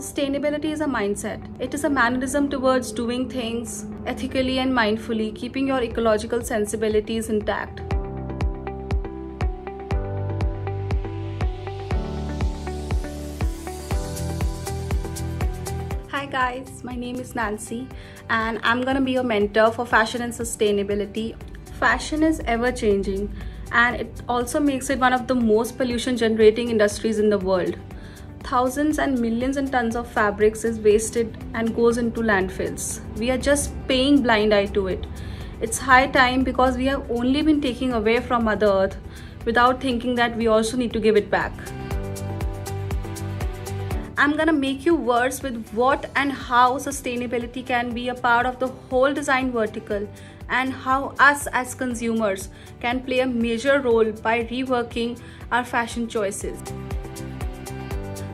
Sustainability is a mindset. It is a mannerism towards doing things ethically and mindfully, keeping your ecological sensibilities intact. Hi guys, my name is Nancy and I'm gonna be your mentor for fashion and sustainability. Fashion is ever changing and it also makes it one of the most pollution generating industries in the world thousands and millions and tons of fabrics is wasted and goes into landfills. We are just paying blind eye to it. It's high time because we have only been taking away from Mother Earth without thinking that we also need to give it back. I'm gonna make you words with what and how sustainability can be a part of the whole design vertical and how us as consumers can play a major role by reworking our fashion choices.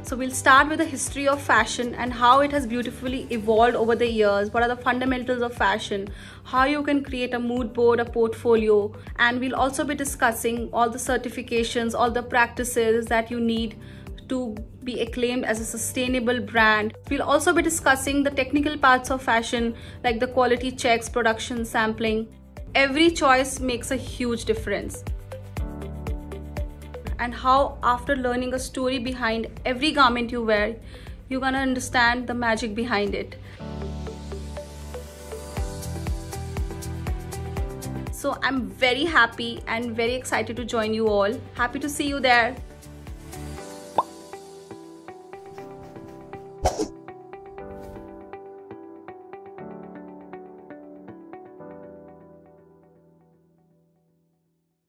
So we'll start with the history of fashion and how it has beautifully evolved over the years. What are the fundamentals of fashion? How you can create a mood board, a portfolio. And we'll also be discussing all the certifications, all the practices that you need to be acclaimed as a sustainable brand. We'll also be discussing the technical parts of fashion like the quality checks, production, sampling. Every choice makes a huge difference and how after learning a story behind every garment you wear you're gonna understand the magic behind it. So i'm very happy and very excited to join you all. Happy to see you there